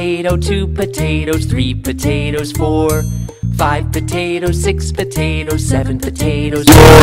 potato, two potatoes, three potatoes, four. Five potatoes, six potatoes, seven potatoes, four.